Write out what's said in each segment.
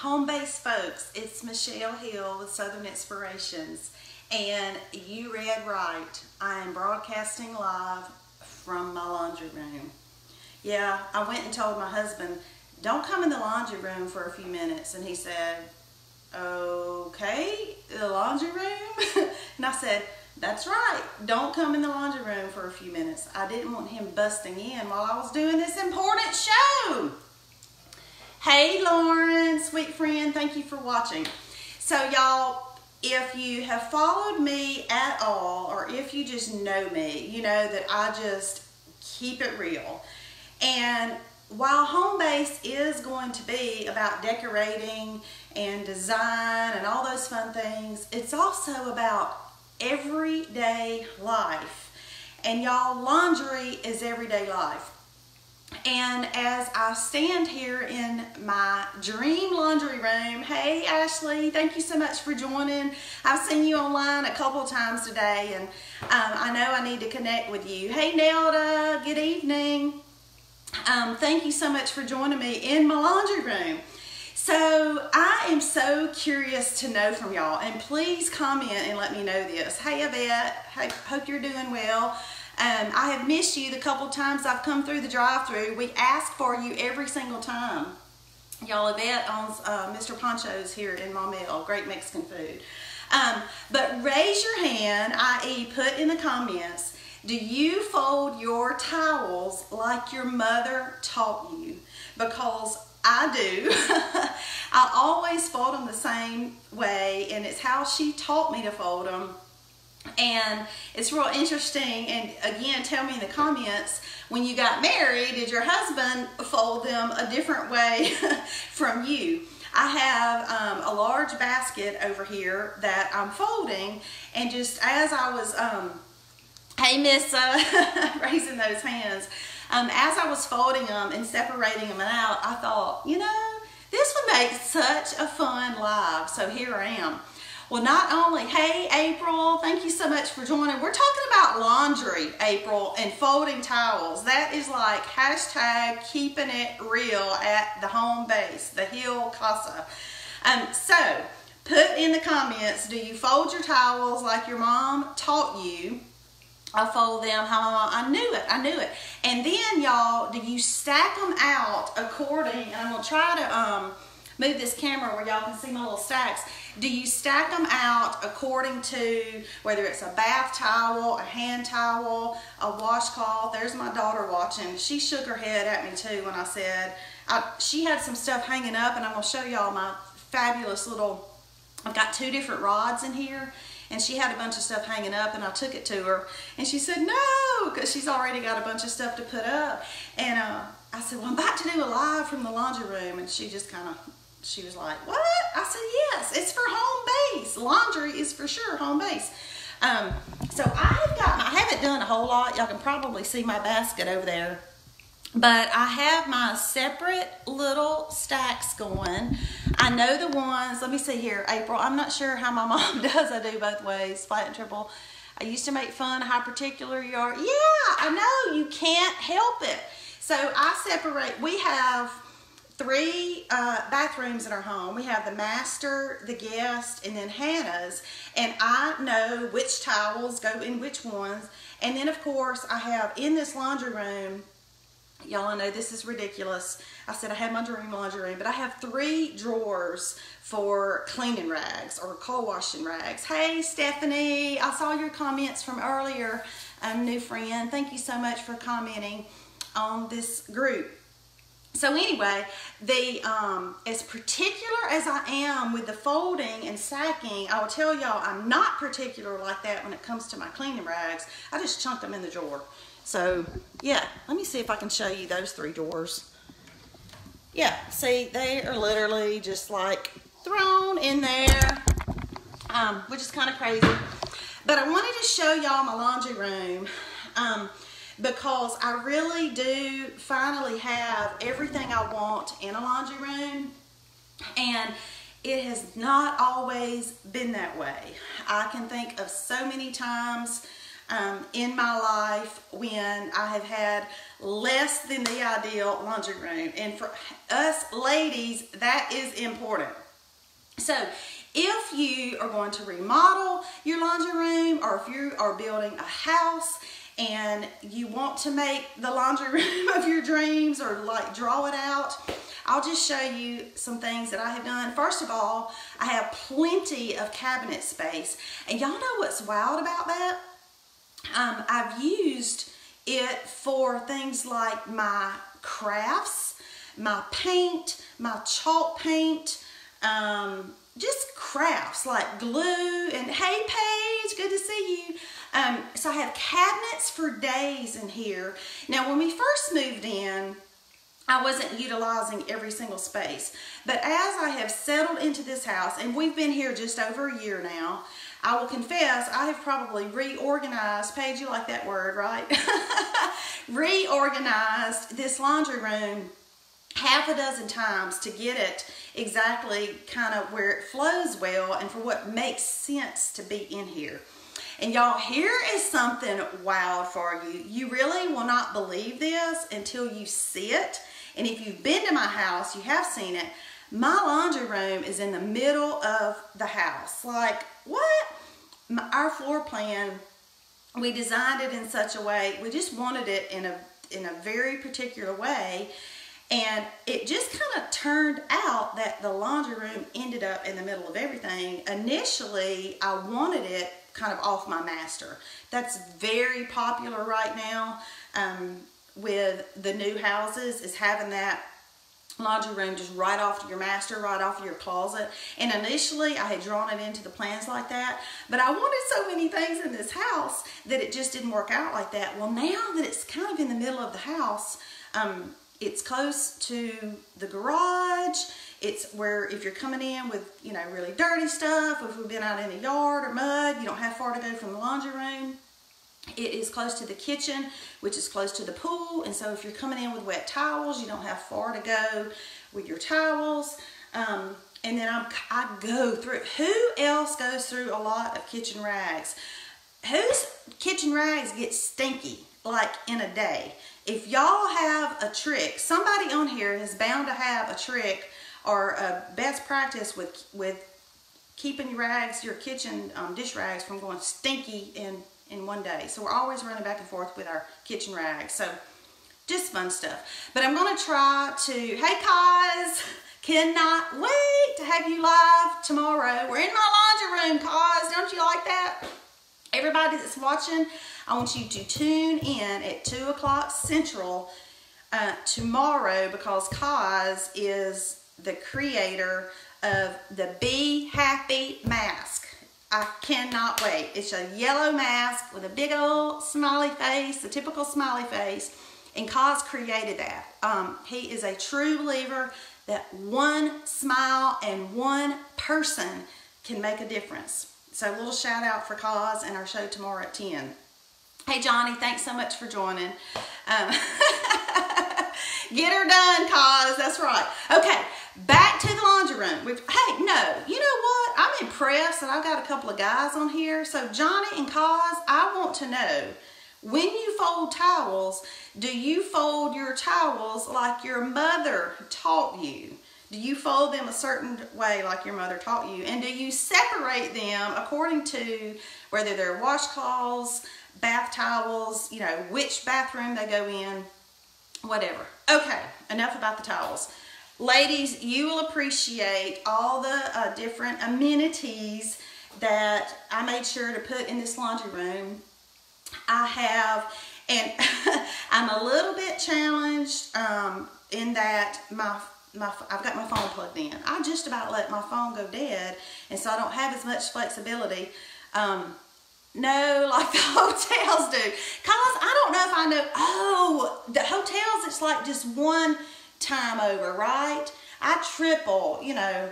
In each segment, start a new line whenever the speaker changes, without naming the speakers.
home base folks, it's Michelle Hill with Southern Inspirations. And you read right. I am broadcasting live from my laundry room. Yeah, I went and told my husband, don't come in the laundry room for a few minutes. And he said, okay, the laundry room? and I said, that's right. Don't come in the laundry room for a few minutes. I didn't want him busting in while I was doing this important show. Hey, Lauren, sweet friend, thank you for watching. So, y'all, if you have followed me at all, or if you just know me, you know that I just keep it real. And while home base is going to be about decorating and design and all those fun things, it's also about everyday life. And y'all, laundry is everyday life. And as I stand here in my dream laundry room, hey Ashley, thank you so much for joining. I've seen you online a couple times today and um, I know I need to connect with you. Hey Nelda, good evening. Um, thank you so much for joining me in my laundry room. So I am so curious to know from y'all, and please comment and let me know this. Hey Yvette, hope you're doing well. Um, I have missed you the couple times I've come through the drive-through. We ask for you every single time. Y'all, Yvette owns uh, Mr. Poncho's here in Maumelle, great Mexican food. Um, but raise your hand, i.e. put in the comments, do you fold your towels like your mother taught you? Because I do. I always fold them the same way and it's how she taught me to fold them and it's real interesting. And again, tell me in the comments, when you got married, did your husband fold them a different way from you? I have um, a large basket over here that I'm folding. And just as I was, um, hey Miss, uh, raising those hands, um, as I was folding them and separating them out, I thought, you know, this would make such a fun live. So here I am. Well, not only, hey, April, thank you so much for joining. We're talking about laundry, April, and folding towels. That is like hashtag keeping it real at the home base, the Hill Casa. Um, so, put in the comments, do you fold your towels like your mom taught you? I fold them how I knew it, I knew it. And then y'all, do you stack them out according, and I'm gonna try to um, move this camera where y'all can see my little stacks. Do you stack them out according to whether it's a bath towel, a hand towel, a washcloth? There's my daughter watching. She shook her head at me too when I said, I, she had some stuff hanging up and I'm gonna show y'all my fabulous little, I've got two different rods in here and she had a bunch of stuff hanging up and I took it to her and she said no because she's already got a bunch of stuff to put up and uh, I said well I'm about to do a live from the laundry room and she just kind of she was like, what? I said, yes, it's for home base. Laundry is for sure home base. Um, so I've got, I haven't done a whole lot. Y'all can probably see my basket over there. But I have my separate little stacks going. I know the ones, let me see here, April. I'm not sure how my mom does. I do both ways, flat and triple. I used to make fun how particular you are. Yeah, I know, you can't help it. So I separate, we have three uh, bathrooms in our home. We have the master, the guest, and then Hannah's. And I know which towels go in which ones. And then, of course, I have in this laundry room, y'all know this is ridiculous. I said I have my dream laundry room, but I have three drawers for cleaning rags or cold washing rags. Hey, Stephanie, I saw your comments from earlier, um, new friend. Thank you so much for commenting on this group. So anyway, the um, as particular as I am with the folding and sacking, I will tell y'all I'm not particular like that when it comes to my cleaning rags. I just chunk them in the drawer. So yeah, let me see if I can show you those three drawers. Yeah, see, they are literally just like thrown in there, um, which is kind of crazy. But I wanted to show y'all my laundry room. Um, because I really do finally have everything I want in a laundry room and it has not always been that way. I can think of so many times um, in my life when I have had less than the ideal laundry room. And for us ladies, that is important. So if you are going to remodel your laundry room or if you are building a house and you want to make the laundry room of your dreams or like draw it out, I'll just show you some things that I have done. First of all, I have plenty of cabinet space. And y'all know what's wild about that? Um, I've used it for things like my crafts, my paint, my chalk paint, um, just crafts like glue and hey Paige, good to see you. Um, so I have cabinets for days in here. Now when we first moved in, I wasn't utilizing every single space. But as I have settled into this house, and we've been here just over a year now, I will confess I have probably reorganized, Paige, you like that word, right? reorganized this laundry room half a dozen times to get it exactly kind of where it flows well and for what makes sense to be in here. And y'all, here is something wild for you. You really will not believe this until you see it. And if you've been to my house, you have seen it. My laundry room is in the middle of the house. Like, what? My, our floor plan, we designed it in such a way, we just wanted it in a, in a very particular way and it just kind of turned out that the laundry room ended up in the middle of everything. Initially, I wanted it kind of off my master. That's very popular right now um, with the new houses is having that laundry room just right off your master, right off your closet. And initially I had drawn it into the plans like that, but I wanted so many things in this house that it just didn't work out like that. Well, now that it's kind of in the middle of the house, um, it's close to the garage. It's where if you're coming in with, you know, really dirty stuff, if we've been out in the yard or mud, you don't have far to go from the laundry room. It is close to the kitchen, which is close to the pool. And so if you're coming in with wet towels, you don't have far to go with your towels. Um, and then I'm, I go through, who else goes through a lot of kitchen rags? Whose kitchen rags get stinky like in a day? if y'all have a trick, somebody on here is bound to have a trick or a best practice with with keeping your rags, your kitchen um, dish rags from going stinky in, in one day. So we're always running back and forth with our kitchen rags. So just fun stuff. But I'm gonna try to, hey Kaz, cannot wait to have you live tomorrow. We're in my laundry room, Kaz, don't you like that? Everybody that's watching, I want you to tune in at 2 o'clock Central uh, tomorrow because Kaz is the creator of the Be Happy mask. I cannot wait. It's a yellow mask with a big old smiley face, the typical smiley face, and Kaz created that. Um, he is a true believer that one smile and one person can make a difference. So a little shout out for Kaz and our show tomorrow at 10. Hey, Johnny, thanks so much for joining. Um, get her done, Kaz That's right. Okay, back to the laundry room. We've, hey, no, you know what? I'm impressed that I've got a couple of guys on here. So, Johnny and Kaz, I want to know, when you fold towels, do you fold your towels like your mother taught you? Do you fold them a certain way like your mother taught you? And do you separate them according to whether they're washcloths, bath towels, you know, which bathroom they go in, whatever. Okay, enough about the towels. Ladies, you will appreciate all the uh, different amenities that I made sure to put in this laundry room. I have, and I'm a little bit challenged um, in that my my, I've got my phone plugged in. I just about let my phone go dead, and so I don't have as much flexibility. Um, no, like the hotels do. Cause I don't know if I know, oh, the hotels, it's like just one time over, right? I triple, you know.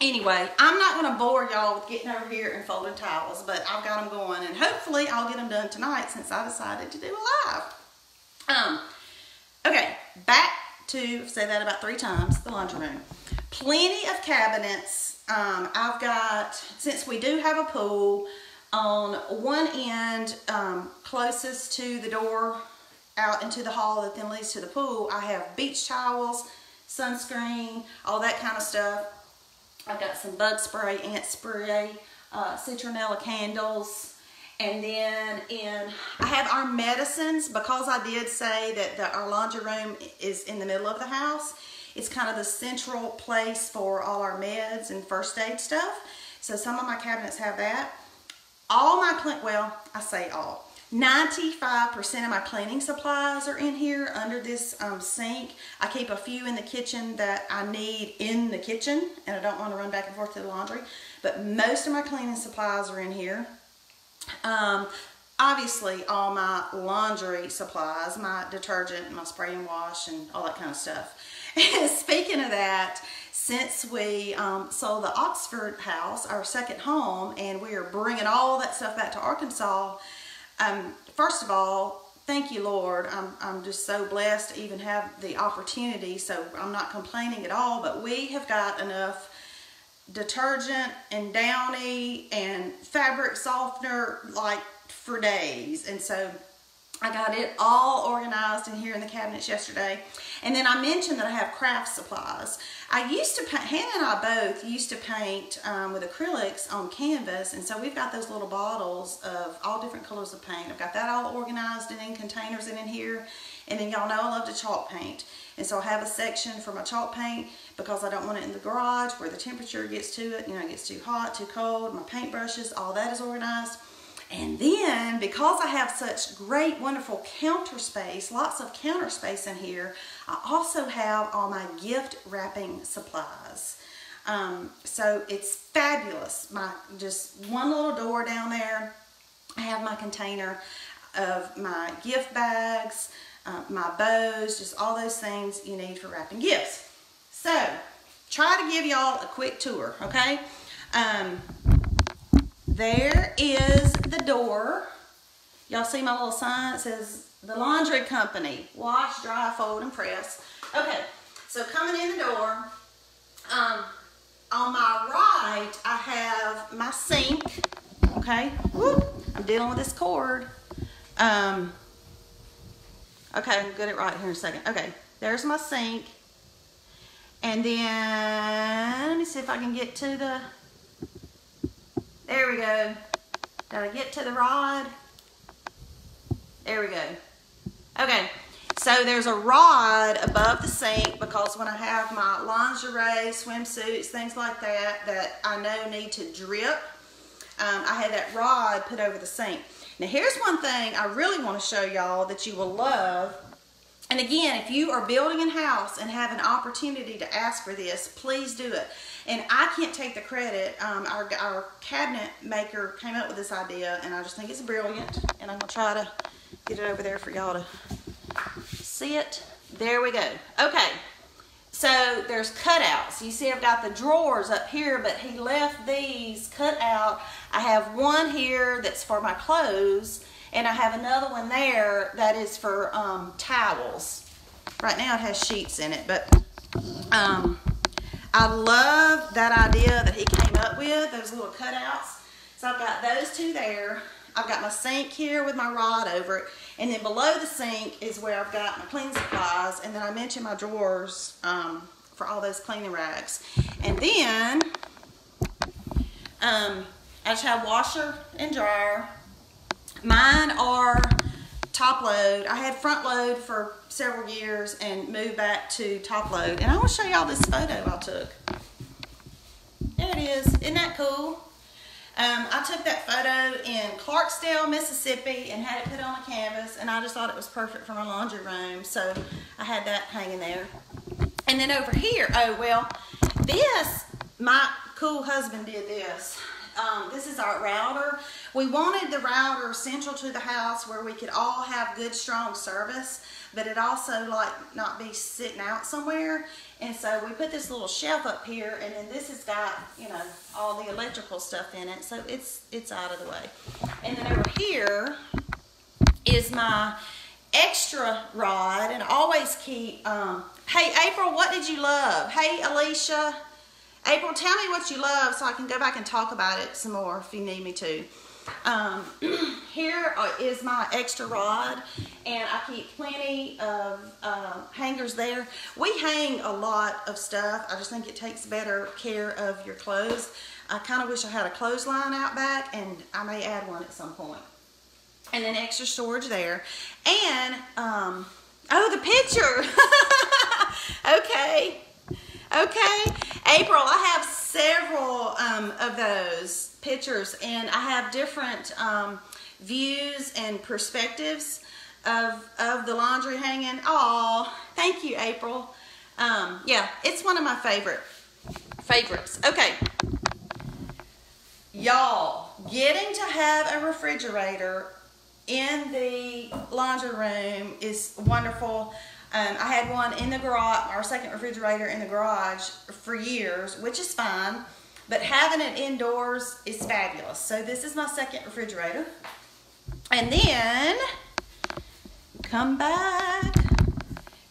Anyway, I'm not going to bore y'all with getting over here and folding towels, but I've got them going, and hopefully I'll get them done tonight since I decided to do a live. Um, okay, back to, say that about three times, the laundry room. Plenty of cabinets. Um, I've got, since we do have a pool, On one end, um, closest to the door out into the hall that then leads to the pool, I have beach towels, sunscreen, all that kind of stuff. I've got some bug spray, ant spray, uh, citronella candles, and then in, I have our medicines because I did say that the, our laundry room is in the middle of the house. It's kind of the central place for all our meds and first aid stuff. So some of my cabinets have that. All my, well, I say all. 95% of my cleaning supplies are in here under this um, sink. I keep a few in the kitchen that I need in the kitchen and I don't want to run back and forth to the laundry. But most of my cleaning supplies are in here. Um, obviously all my laundry supplies, my detergent, my spray and wash and all that kind of stuff. Speaking of that, since we um, sold the Oxford house, our second home, and we are bringing all that stuff back to Arkansas, um, first of all, thank you, Lord. I'm, I'm just so blessed to even have the opportunity, so I'm not complaining at all, but we have got enough detergent and Downy and fabric softener like for days. And so I got it all organized in here in the cabinets yesterday. And then I mentioned that I have craft supplies. I used to paint, Hannah and I both used to paint um, with acrylics on canvas. And so we've got those little bottles of all different colors of paint. I've got that all organized and in containers and in here. And then y'all know I love to chalk paint. And so I have a section for my chalk paint because I don't want it in the garage where the temperature gets to it. You know, it gets too hot, too cold. My paint brushes, all that is organized. And then, because I have such great, wonderful counter space, lots of counter space in here, I also have all my gift wrapping supplies. Um, so it's fabulous. My Just one little door down there. I have my container of my gift bags, uh, my bows, just all those things you need for wrapping gifts. So, try to give y'all a quick tour, okay? Um, there is the door. Y'all see my little sign? It says the laundry company. Wash, dry, fold, and press. Okay, so coming in the door, um, on my right, I have my sink. Okay. I'm dealing with this cord. Um, okay, I'm get it right here in a second. Okay, there's my sink. And then, let me see if I can get to the there we go. Did I get to the rod? There we go. Okay, so there's a rod above the sink because when I have my lingerie, swimsuits, things like that, that I know need to drip, um, I have that rod put over the sink. Now here's one thing I really want to show y'all that you will love. And again, if you are building a house and have an opportunity to ask for this, please do it. And I can't take the credit. Um, our, our cabinet maker came up with this idea, and I just think it's brilliant. And I'm going to try to get it over there for y'all to see it. There we go. Okay. So there's cutouts. You see I've got the drawers up here, but he left these cut out. I have one here that's for my clothes, and I have another one there that is for um, towels. Right now it has sheets in it, but um, I love that idea that he came up with, those little cutouts. So I've got those two there. I've got my sink here with my rod over it. And then below the sink is where I've got my cleaning supplies. And then I mentioned my drawers um, for all those cleaning rags. And then um, I just have washer and dryer. Mine are top load. I had front load for several years and moved back to top load. And I want to show y'all this photo I took. There it is. Isn't that cool? Um, I took that photo in Clarksdale, Mississippi and had it put on a canvas and I just thought it was perfect for my laundry room. So I had that hanging there. And then over here, oh well, this, my cool husband did this. Um, this is our router. We wanted the router central to the house where we could all have good, strong service, but it also like not be sitting out somewhere. And so we put this little shelf up here, and then this has got, you know, all the electrical stuff in it, so it's, it's out of the way. And then over here is my extra rod, and I always keep, um, hey, April, what did you love? Hey, Alicia, April, tell me what you love so I can go back and talk about it some more if you need me to. Um, here uh, my extra rod, and I keep plenty of uh, hangers there. We hang a lot of stuff. I just think it takes better care of your clothes. I kind of wish I had a clothesline out back, and I may add one at some point. And then extra storage there. And, um, oh, the picture. okay. Okay. April, I have several um, of those pictures, and I have different um, views and perspectives of, of the laundry hanging. Oh, thank you, April. Um, yeah, it's one of my favorite favorites. Okay. Y'all, getting to have a refrigerator in the laundry room is wonderful. Um, I had one in the garage, our second refrigerator in the garage for years, which is fine, but having it indoors is fabulous. So this is my second refrigerator. And then, come back.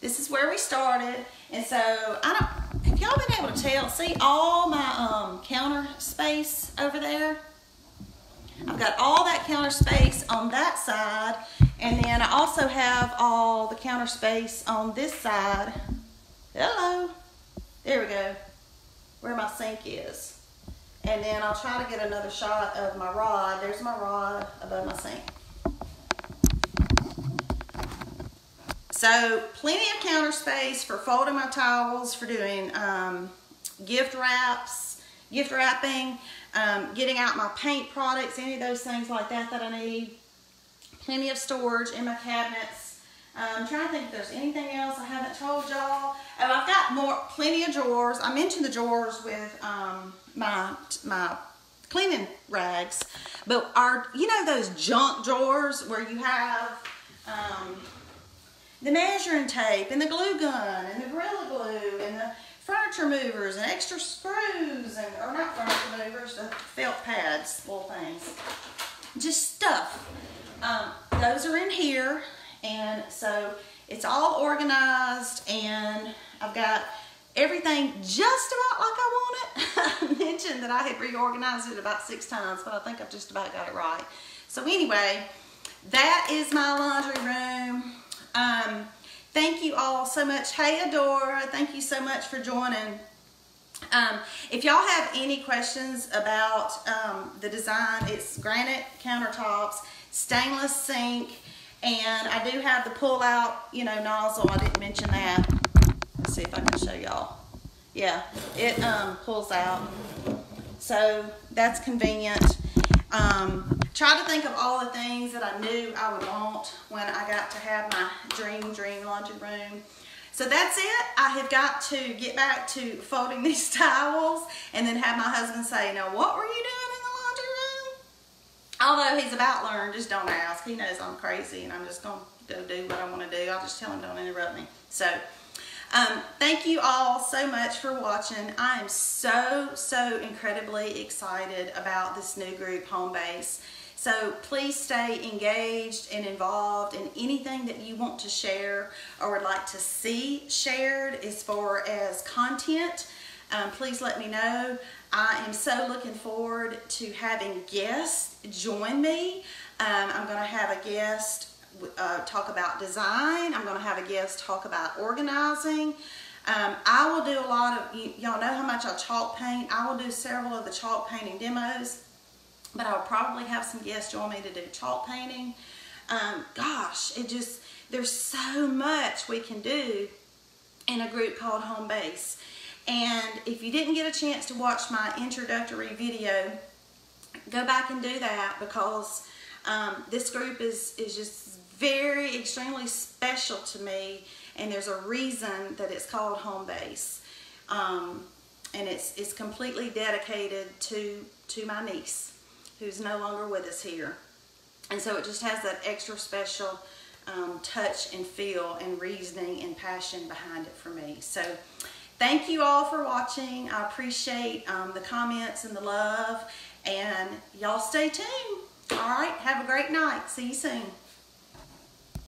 This is where we started. And so, I don't, have y'all been able to tell, see all my um, counter space over there? I've got all that counter space on that side and then I also have all the counter space on this side. Hello. There we go. Where my sink is. And then I'll try to get another shot of my rod. There's my rod above my sink. So plenty of counter space for folding my towels, for doing um, gift wraps, gift wrapping, um, getting out my paint products, any of those things like that that I need plenty of storage in my cabinets. Um, I'm trying to think if there's anything else I haven't told y'all. Oh, I've got more, plenty of drawers. I mentioned the drawers with um, my my cleaning rags, but our, you know those junk drawers where you have um, the measuring tape and the glue gun and the Gorilla Glue and the furniture movers and extra screws and, or not furniture movers, the felt pads, little things. Just stuff um, those are in here, and so it's all organized, and I've got everything just about like I want it. I mentioned that I had reorganized it about six times, but I think I've just about got it right. So anyway, that is my laundry room. Um, thank you all so much. Hey, Adora, thank you so much for joining. Um, if y'all have any questions about um, the design, it's granite countertops stainless sink, and I do have the pull out, you know, nozzle. I didn't mention that. Let's see if I can show y'all. Yeah, it um, pulls out. So that's convenient. Um, try to think of all the things that I knew I would want when I got to have my dream, dream laundry room. So that's it. I have got to get back to folding these towels and then have my husband say, now what were you doing in the laundry room? although he's about learned, just don't ask. He knows I'm crazy and I'm just going to go do what I want to do. I'll just tell him don't interrupt me. So, um, thank you all so much for watching. I am so, so incredibly excited about this new group, Home Base. So please stay engaged and involved in anything that you want to share or would like to see shared as far as content. Um, please let me know. I am so looking forward to having guests join me. Um, I'm going to have a guest uh, talk about design. I'm going to have a guest talk about organizing. Um, I will do a lot of, y'all know how much I chalk paint. I will do several of the chalk painting demos, but I'll probably have some guests join me to do chalk painting. Um, gosh, it just, there's so much we can do in a group called Home Base. And if you didn't get a chance to watch my introductory video, go back and do that because um, this group is, is just very, extremely special to me. And there's a reason that it's called Home Base. Um, and it's, it's completely dedicated to, to my niece who's no longer with us here. And so it just has that extra special um, touch and feel and reasoning and passion behind it for me. So Thank you all for watching. I appreciate um, the comments and the love. And y'all stay tuned. All right, have a great night. See you soon.